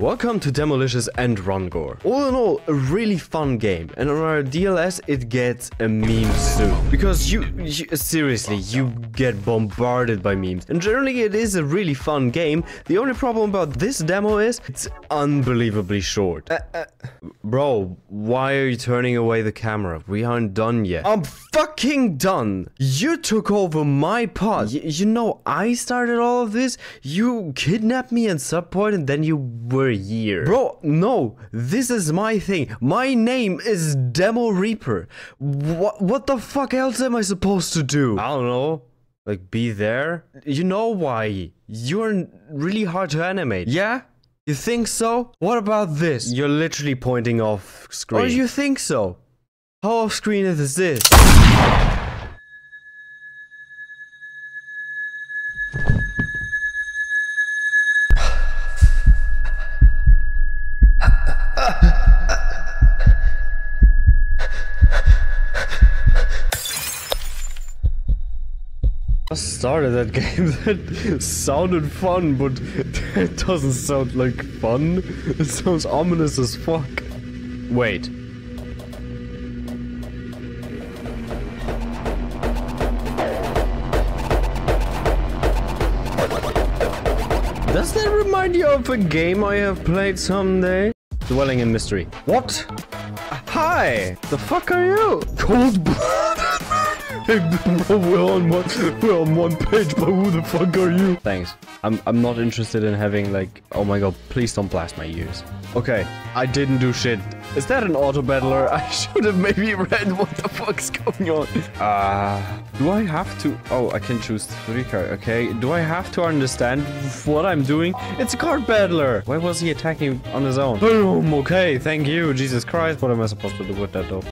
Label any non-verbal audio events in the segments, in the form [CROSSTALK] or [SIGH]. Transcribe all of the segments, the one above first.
Welcome to Demolicious and Rungore. All in all, a really fun game. And on our DLS, it gets a meme soon. Because you, you, seriously, you get bombarded by memes. And generally, it is a really fun game. The only problem about this demo is it's unbelievably short. Uh, uh, bro, why are you turning away the camera? We aren't done yet. I'm fucking done. You took over my part! You know, I started all of this. You kidnapped me and subpoint and then you were here. Bro, no, this is my thing. My name is Demo Reaper. What, what the fuck else am I supposed to do? I don't know. Like, be there? You know why. You're really hard to animate. Yeah? You think so? What about this? You're literally pointing off screen. Oh, you think so? How off screen is this? Started that game [LAUGHS] that sounded fun, but [LAUGHS] it doesn't sound like fun. It sounds ominous as fuck. Wait. Does that remind you of a game I have played someday? Dwelling in Mystery. What? Hi! The fuck are you? Cold bro, [LAUGHS] we're on one, we're on one page, but who the fuck are you? Thanks. I'm, I'm not interested in having like, oh my god, please don't blast my ears. Okay, I didn't do shit. Is that an auto battler? [LAUGHS] I should have maybe read what the fuck's going on. Ah, uh, do I have to? Oh, I can choose three cards. Okay, do I have to understand what I'm doing? It's a card battler. Why was he attacking on his own? Boom. Okay, thank you, Jesus Christ. What am I supposed to do with that though?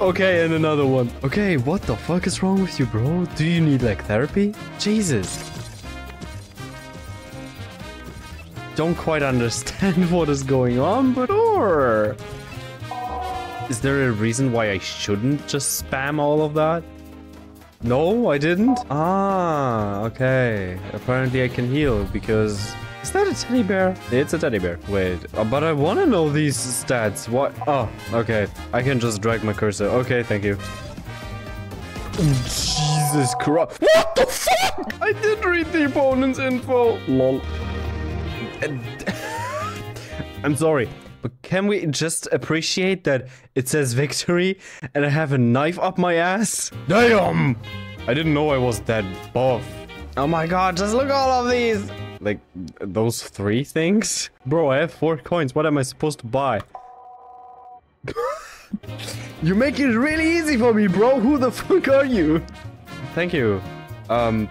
Okay, and another one. Okay, what the fuck is wrong with you, bro? Do you need like therapy? Jesus. Don't quite understand [LAUGHS] what is going on, but or Is there a reason why I shouldn't just spam all of that? No, I didn't? Ah, okay. Apparently I can heal because is that a teddy bear? It's a teddy bear. Wait, uh, but I want to know these stats. What? Oh, okay. I can just drag my cursor. Okay, thank you. Jesus Christ. What the fuck? I did read the opponent's info. Lol. [LAUGHS] I'm sorry, but can we just appreciate that it says victory and I have a knife up my ass? Damn! I didn't know I was that buff. Oh my god, just look at all of these! Like, those three things? Bro, I have four coins. What am I supposed to buy? [LAUGHS] you make it really easy for me, bro. Who the fuck are you? Thank you. Um...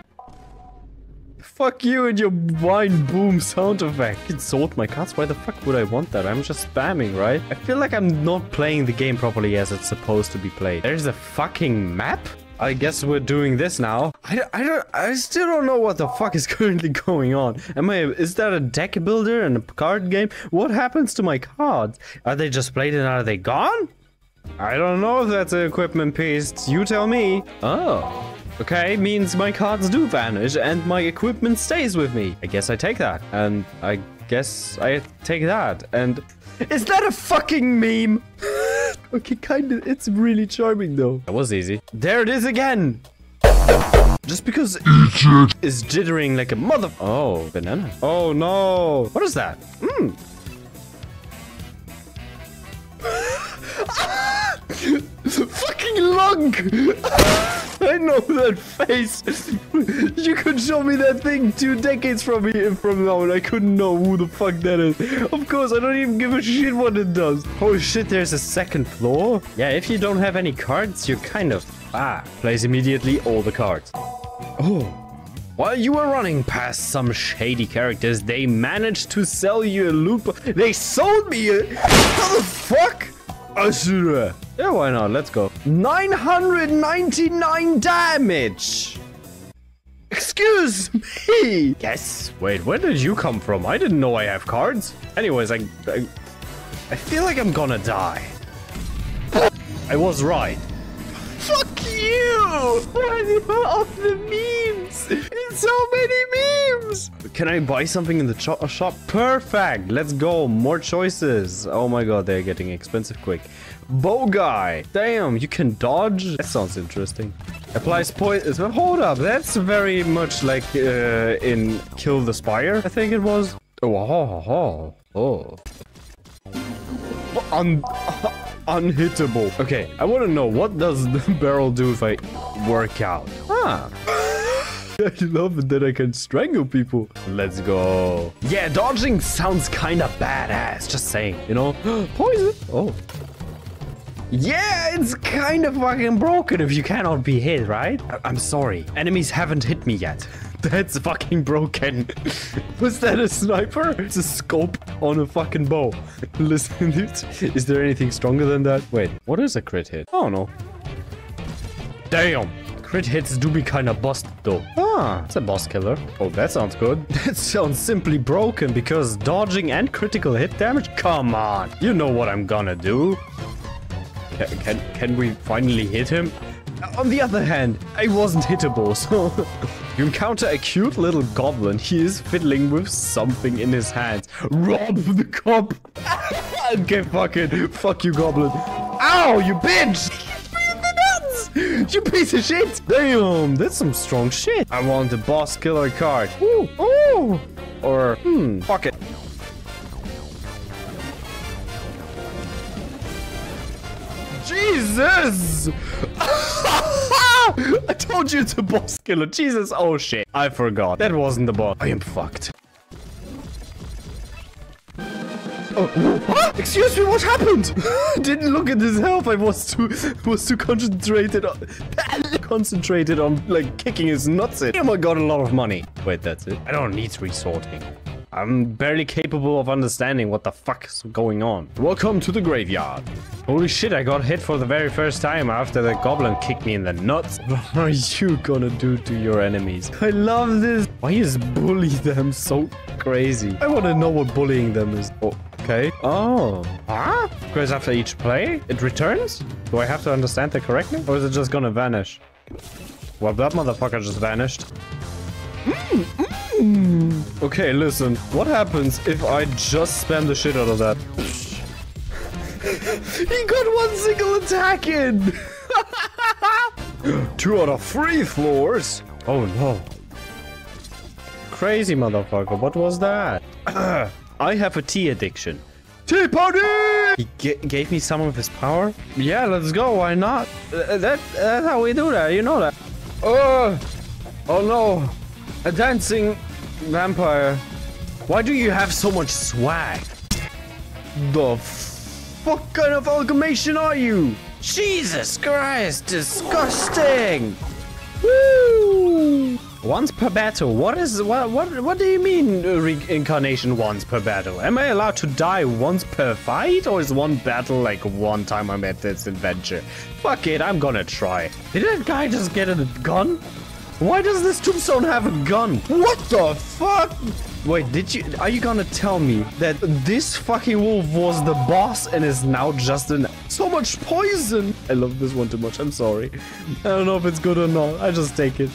Fuck you and your vine boom sound effect. It sold my cards. Why the fuck would I want that? I'm just spamming, right? I feel like I'm not playing the game properly as it's supposed to be played. There's a fucking map? I guess we're doing this now. I, I don't, I still don't know what the fuck is [LAUGHS] currently going on. Am I, is that a deck builder and a card game? What happens to my cards? Are they just played and are they gone? I don't know if that's an equipment piece. You tell me. Oh. Okay, means my cards do vanish and my equipment stays with me. I guess I take that. And I guess I take that. And is that a fucking meme? [LAUGHS] okay, kind of. It's really charming, though. That was easy. There it is again. Just because it is jittering like a mother... Oh, banana. Oh, no. What is that? Hmm. [LAUGHS] Fucking lunk! [LAUGHS] I know that face. you could show me that thing two decades from here from now and I couldn't know who the fuck that is. Of course, I don't even give a shit what it does. Oh shit, there's a second floor? Yeah, if you don't have any cards, you're kind of... Ah, place immediately all the cards. Oh. While you were running past some shady characters, they managed to sell you a loot. They sold me a... How the fuck? Asura. Yeah, why not? Let's go. 999 damage! Excuse me! Yes. Wait, where did you come from? I didn't know I have cards. Anyways, I... I, I feel like I'm gonna die. I was right. Fuck you! you! Why of the memes? It's so many memes! Can I buy something in the shop? Perfect! Let's go. More choices. Oh my god, they're getting expensive quick. Bow guy. Damn, you can dodge? That sounds interesting. Applies poison. Hold up, that's very much like uh, in Kill the Spire, I think it was. Oh, oh, oh, oh. Un unhittable. Okay, I want to know, what does the [LAUGHS] barrel do if I work out? Ah. [LAUGHS] I love that I can strangle people. Let's go. Yeah, dodging sounds kind of badass. Just saying, you know? [GASPS] Poison. Oh. Yeah, it's kind of fucking broken if you cannot be hit, right? I I'm sorry. Enemies haven't hit me yet. That's fucking broken. [LAUGHS] Was that a sniper? It's a scope on a fucking bow. [LAUGHS] Listen, is there anything stronger than that? Wait, what is a crit hit? Oh no. Damn. Crit hits do be kind of busted though. Ah, it's a boss killer. Oh, that sounds good. [LAUGHS] That sounds simply broken because dodging and critical hit damage? Come on. You know what I'm gonna do. Can, can, can we finally hit him? On the other hand, I wasn't hittable, so... [LAUGHS] you encounter a cute little goblin. He is fiddling with something in his hands. Rob the cop! [LAUGHS] okay, fuck it. Fuck you, goblin. Ow, you bitch! [LAUGHS] You piece of shit! Damn, that's some strong shit. I want the boss killer card. Ooh, ooh! Or, hmm, fuck it. Jesus! [LAUGHS] I told you it's a boss killer. Jesus, oh shit. I forgot. That wasn't the boss. I am fucked. Oh? Excuse me, what happened? [LAUGHS] Didn't look at his health. I was too was too concentrated on [LAUGHS] concentrated on like kicking his nuts in. Damn, I got a lot of money. Wait, that's it. I don't need resorting. I'm barely capable of understanding what the fuck is going on. Welcome to the graveyard. Holy shit, I got hit for the very first time after the goblin kicked me in the nuts. [LAUGHS] What are you gonna do to your enemies? I love this. Why is bully them so crazy? I want to know what bullying them is. Oh, okay. Oh. Huh? Because after each play, it returns? Do I have to understand that correctly? Or is it just gonna vanish? Well, that motherfucker just vanished. Mm, mm. Okay, listen. What happens if I just spam the shit out of that? [LAUGHS] he got one single attack in! [LAUGHS] Two out of three floors? Oh no. Crazy motherfucker, what was that? [CLEARS THROAT] I have a tea addiction. Tea party! He gave me some of his power? Yeah, let's go, why not? Uh, that, that's how we do that, you know that. Oh! Oh no! A dancing vampire. Why do you have so much swag? The fuck kind of amalgamation are you? Jesus Christ, disgusting! Woo! Once per battle. What is what what what do you mean uh, reincarnation once per battle? Am I allowed to die once per fight, or is one battle like one time I'm at this adventure? Fuck it, I'm gonna try. Did that guy just get a gun? Why does this tombstone have a gun? What the fuck? Wait, did you- are you gonna tell me that this fucking wolf was the boss and is now just an- So much poison! I love this one too much, I'm sorry. I don't know if it's good or not, I just take it.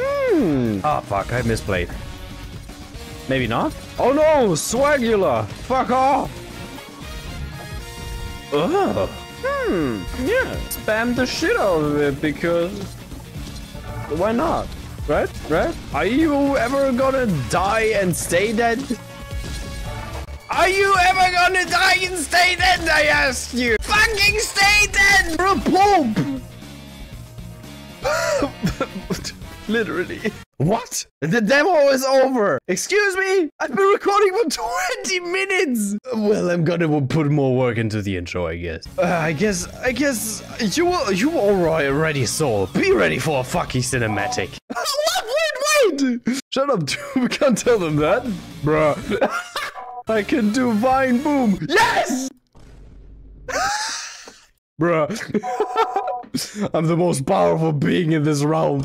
Hmm. Ah, oh, fuck, I misplayed. Maybe not? Oh no, Swagula! Fuck off! Ugh. Hmm, yeah. Spam the shit out of it because why not? Right? Right? Are you ever gonna die and stay dead? Are you ever gonna die and stay dead? I asked you. Fucking stay dead, bro. Poop. [LAUGHS] Literally. What? The demo is over. Excuse me? I've been recording for [LAUGHS] 20 minutes. Well, I'm gonna put more work into the intro, I guess. Uh, I guess, I guess you you already saw. Be ready for a fucking cinematic. wait, wait, wait. Shut up, [LAUGHS] dude. We can't tell them that. Bruh. [LAUGHS] I can do vine boom. Yes! Bruh. I'm the most powerful being in this realm.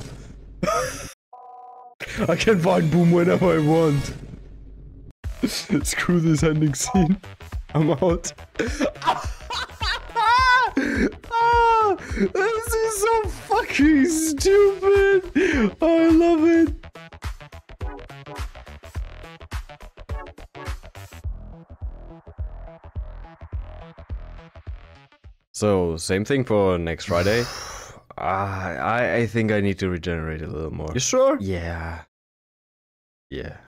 I can vine Boom whenever I want. [LAUGHS] Screw this ending scene. I'm out. [LAUGHS] ah, this is so fucking stupid. I love it. So, same thing for next Friday. [SIGHS] [LAUGHS] Ah, I, I think I need to regenerate a little more. You sure? Yeah. Yeah.